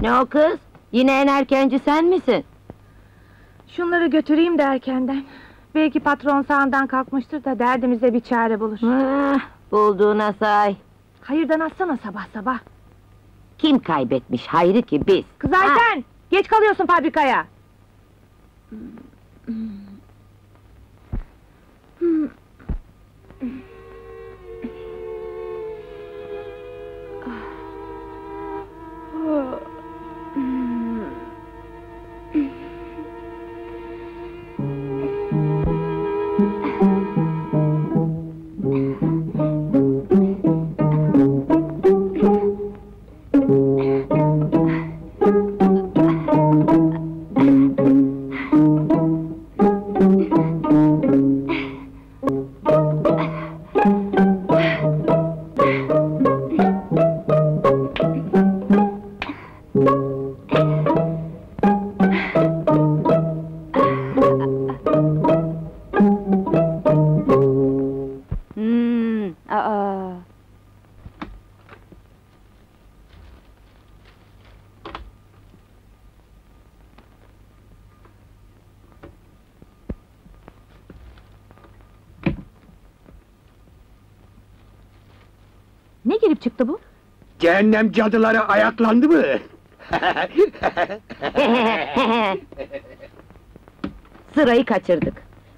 Ne o kız? Yine en erkenci sen misin? Şunları götüreyim de erkenden. Belki patron sağından kalkmıştır da derdimize bir çare bulur. Ah, bulduğuna say. Hayırdan atsana sabah sabah. Kim kaybetmiş hayrı ki biz? Kız Ayten! Geç kalıyorsun fabrikaya. Çıktı bu? Cehennem cadıları ayaklandı mı? Sırayı kaçırdık.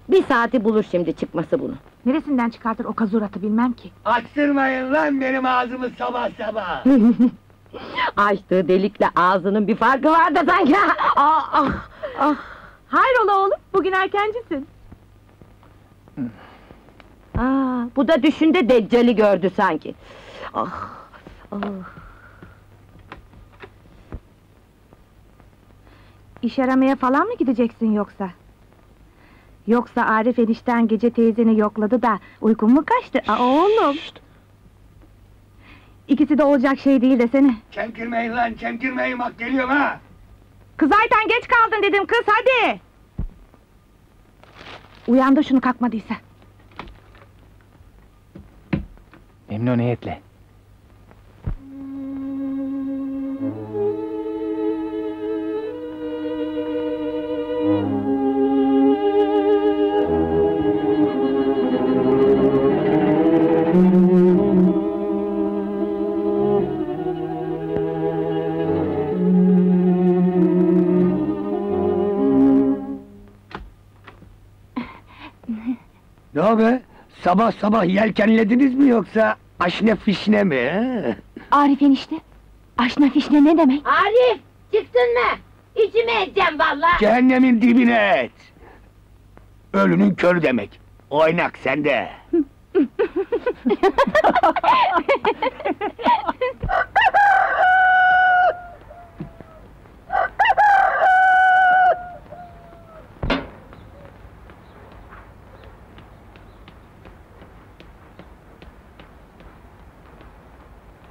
Bir saati bulur şimdi çıkması bunu. Neresinden çıkartır o kazuratı bilmem ki. Açtırmayın lan benim ağzımı sabah sabah! Açtığı delikle ağzının bir farkı var da sanki. ah, ah, ah. Hayrola oğlum, bugün erkencisin. Aa, bu da düşünde Deccal'i gördü sanki. Ah, ah. İş aramaya falan mı gideceksin yoksa? Yoksa Arif enişten gece teyzeni yokladı da uykun mu kaçtı? Aa, oğlum! İkisi de olacak şey değil desene. çemkirmeyin lan çemkirmeyin bak geliyorum ha! Kız Ayten geç kaldın dedim kız hadi! Uyandır şunu kalkmadıysa. Memnuniyetle. Ne o be? Sabah sabah yelkenlediniz mi yoksa aşne fişne mi? he? Arif enişte, aşna fişne ne demek? Arif! Çıktın mı? İçime edeceğim valla! Cehennemin dibine et! Ölünün körü demek. Oynak sen de.